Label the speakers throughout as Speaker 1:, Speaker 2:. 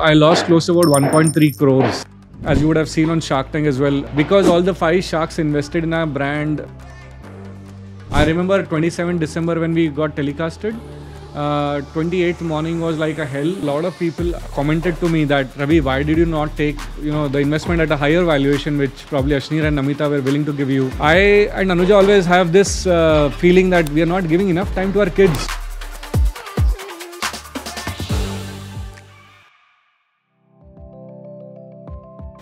Speaker 1: I lost close to about 1.3 crores, as you would have seen on Shark Tank as well, because all the five sharks invested in our brand. I remember 27 December when we got telecasted. Uh, 28th morning was like a hell. A lot of people commented to me that Ravi, why did you not take you know the investment at a higher valuation, which probably Ashneer and Namita were willing to give you. I and Anuja always have this uh, feeling that we are not giving enough time to our kids.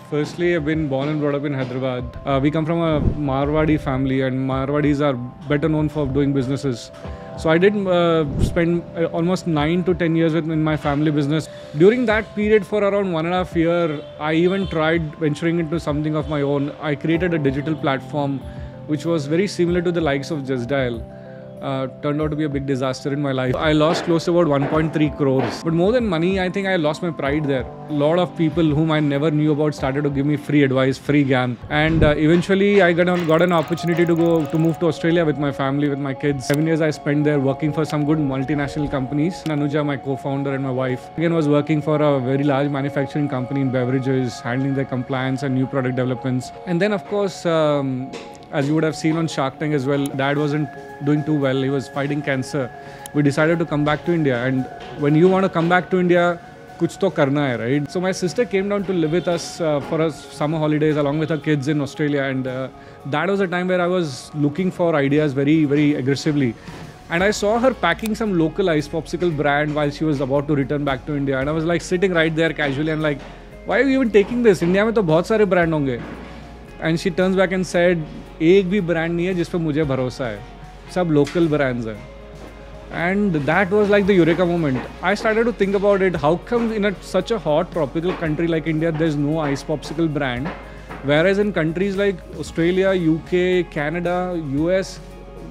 Speaker 1: Firstly, I've been born and brought up in Hyderabad. Uh, we come from a Marwadi family, and Marwadis are better known for doing businesses. So I did uh, spend uh, almost nine to ten years in my family business. During that period, for around one and a half year, I even tried venturing into something of my own. I created a digital platform, which was very similar to the likes of Justdial uh, turned out to be a big disaster in my life. I lost close to about 1.3 crores. But more than money, I think I lost my pride there. A lot of people whom I never knew about started to give me free advice, free GAN. And uh, eventually, I got, on, got an opportunity to go to move to Australia with my family, with my kids. Seven years I spent there working for some good multinational companies. Nanuja, my co-founder, and my wife, again was working for a very large manufacturing company in beverages, handling their compliance and new product developments. And then, of course, um, as you would have seen on Shark Tank as well, dad wasn't doing too well. He was fighting cancer. We decided to come back to India. And when you want to come back to India, kuch to karna hai, right? So my sister came down to live with us uh, for us summer holidays along with her kids in Australia. And uh, that was a time where I was looking for ideas very, very aggressively. And I saw her packing some local ice popsicle brand while she was about to return back to India. And I was like sitting right there casually and like, why are you even taking this? India mein to bahut sare brand honge. And she turns back and said, एक भी brand नहीं है जिस पर मुझे भरोसा है। सब लोकल ब्रांड्स हैं। And that was like the eureka moment I start to think about it how come in at such a hot tropical country like India there is no ice popsicle brand where is in countries like Australia U K Canada U S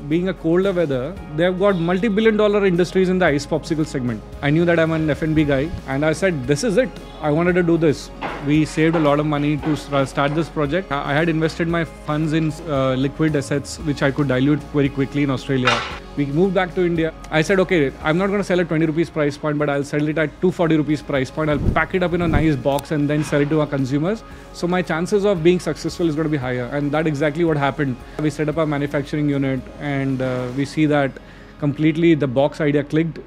Speaker 1: being a cold weather they have got multi billion dollar industries in the ice popsicle segment I knew that I am an F and B guy and I said this is it I want do this we saved a lot of money to start this project. I had invested my funds in uh, liquid assets, which I could dilute very quickly in Australia. We moved back to India. I said, okay, I'm not going to sell at 20 rupees price point, but I'll sell it at 240 rupees price point. I'll pack it up in a nice box and then sell it to our consumers. So my chances of being successful is going to be higher. And that exactly what happened. We set up a manufacturing unit and uh, we see that completely the box idea clicked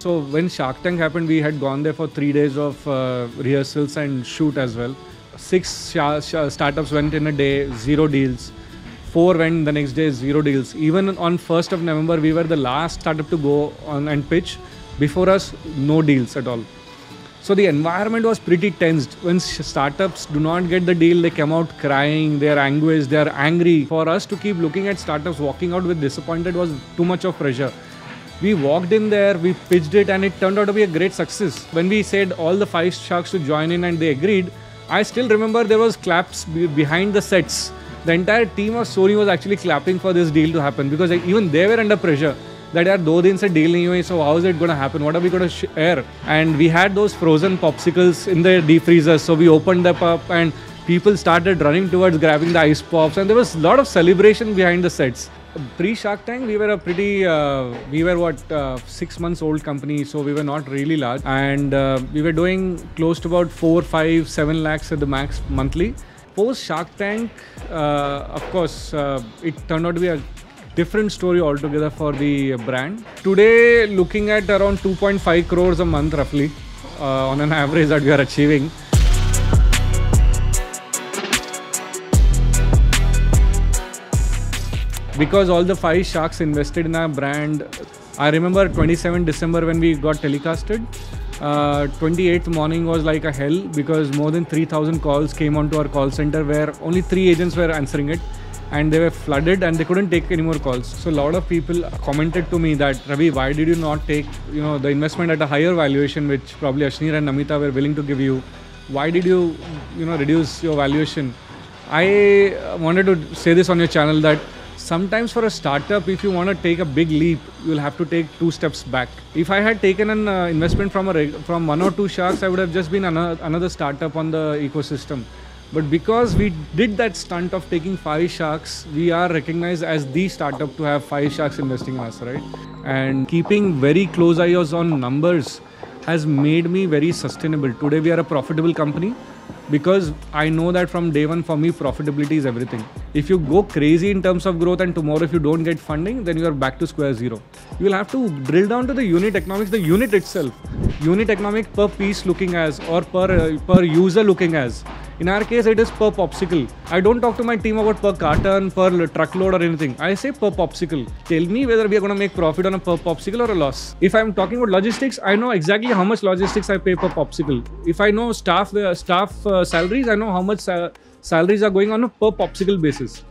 Speaker 1: So when Shark Tank happened, we had gone there for three days of uh, rehearsals and shoot as well. Six startups went in a day, zero deals. Four went the next day, zero deals. Even on 1st of November, we were the last startup to go on and pitch. Before us, no deals at all. So the environment was pretty tensed. When startups do not get the deal, they come out crying, they are anguished, they are angry. For us to keep looking at startups walking out with disappointed was too much of pressure we walked in there, we pitched it, and it turned out to be a great success. When we said all the five sharks to join in and they agreed, I still remember there was claps behind the sets. The entire team of Sony was actually clapping for this deal to happen because even they were under pressure that यार दो दिन से deal नहीं हुई so how is it gonna happen what are we gonna share and we had those frozen popsicles in the deep freezer so we opened that up and people started running towards grabbing the ice pops and there was a lot of celebration behind the sets pre Shark Tank, we were a pretty, uh, we were what, uh, six months old company, so we were not really large. And uh, we were doing close to about four, five, seven lakhs at the max monthly. Post Shark Tank, uh, of course, uh, it turned out to be a different story altogether for the brand. Today, looking at around 2.5 crores a month roughly uh, on an average that we are achieving. Because all the five sharks invested in our brand. I remember 27 December when we got telecasted. Uh, 28th morning was like a hell because more than 3000 calls came onto our call center where only three agents were answering it and they were flooded and they couldn't take any more calls so a lot of people commented to me that ravi why did you not take you know the investment at a higher valuation which probably ashneer and namita were willing to give you why did you you know reduce your valuation i wanted to say this on your channel that sometimes for a startup if you want to take a big leap you'll have to take two steps back if i had taken an uh, investment from a from one or two sharks i would have just been another, another startup on the ecosystem But because we did that stunt of taking five sharks, we are recognized as the startup to have five sharks investing in us, right? And keeping very close eyes on numbers has made me very sustainable. Today we are a profitable company because I know that from day one for me profitability is everything. If you go crazy in terms of growth and tomorrow if you don't get funding, then you are back to square zero. You will have to drill down to the unit economics, the unit itself, unit economic per piece looking as or per uh, per user looking as. In our case, it is per popsicle. I don't talk to my team about per carton, per truckload or anything. I say per popsicle. Tell me whether we are going to make profit on a per popsicle or a loss. If I'm talking about logistics, I know exactly how much logistics I pay per popsicle. If I know staff uh, staff uh, salaries, I know how much uh, salaries are going on a per popsicle basis.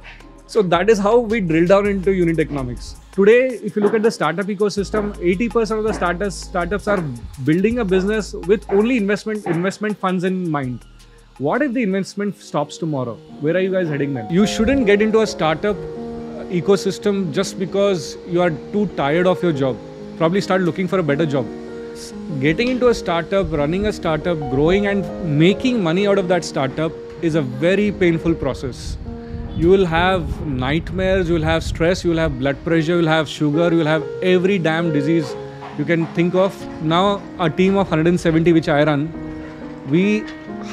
Speaker 1: So that is how we drill down into unit economics. Today, if you look at the startup ecosystem, 80% of the startups startups are building a business with only investment investment funds in mind. What if the investment stops tomorrow? Where are you guys heading then? You shouldn't get into a startup uh, ecosystem just because you are too tired of your job. Probably start looking for a better job. Getting into a startup, running a startup, growing and making money out of that startup is a very painful process. You will have nightmares, you will have stress, you will have blood pressure, you will have sugar, you will have every damn disease you can think of. Now, a team of 170 which I run, we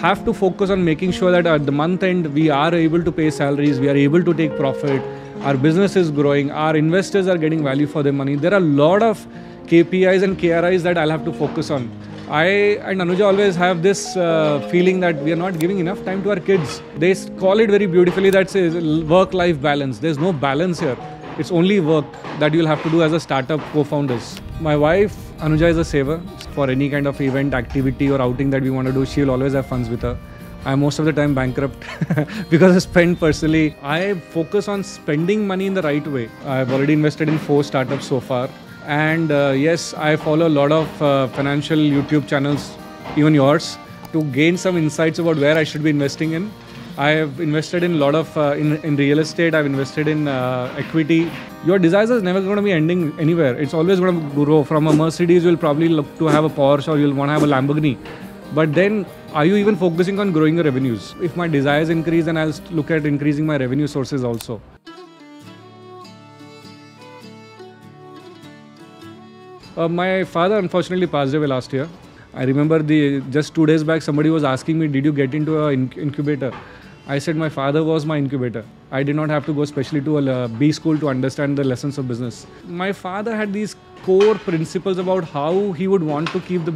Speaker 1: have to focus on making sure that at the month end we are able to pay salaries, we are able to take profit, our business is growing, our investors are getting value for their money. There are a lot of KPIs and KRIs that I'll have to focus on. I and Anuja always have this uh, feeling that we are not giving enough time to our kids. They call it very beautifully that says work-life balance. There's no balance here. It's only work that you'll have to do as a startup co-founders. My wife Anuja is a saver for any kind of event, activity, or outing that we want to do. She'll always have funds with her. I'm most of the time bankrupt because I spend personally. I focus on spending money in the right way. I've already invested in four startups so far. And uh, yes, I follow a lot of uh, financial YouTube channels, even yours, to gain some insights about where I should be investing in. I have invested in a lot of uh, in, in real estate. I've invested in uh, equity. Your desires is never going to be ending anywhere. It's always going to grow. From a Mercedes, you'll probably look to have a Porsche or you'll want to have a Lamborghini. But then, are you even focusing on growing your revenues? If my desires increase, then I'll look at increasing my revenue sources also. Uh, my father unfortunately passed away last year. I remember the just two days back somebody was asking me, "Did you get into an incubator?" I said my father was my incubator. I did not have to go specially to a uh, school to understand the lessons of business. My father had these core principles about how he would want to keep the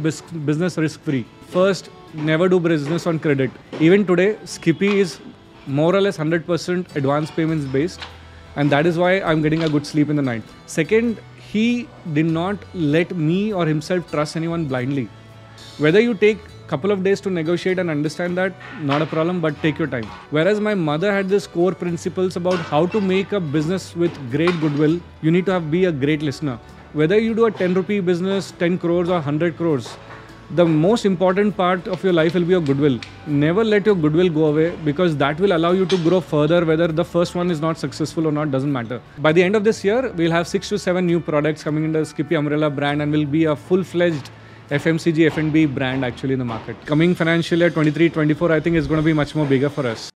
Speaker 1: business risk free. First, never do business on credit. Even today, Skippi is more or less 100% advance payments based, and that is why I'm getting a good sleep in the night. Second, he did not let me or himself trust anyone blindly. Whether you take couple of days to negotiate and understand that not a problem but take your time whereas my mother had this core principles about how to make a business with great goodwill you need to have be a great listener whether you do a 10 rupee business 10 crores or 100 crores the most important part of your life will be your goodwill. Never let your goodwill go away because that will allow you to grow further. Whether the first one is not successful or not doesn't matter. By the end of this year, we'll have six to seven new products coming in the Skippi Umbrella brand and will be a full fledged FMCG F&B brand actually in the market. Coming financial year 23-24, I think is going to be much more bigger for us.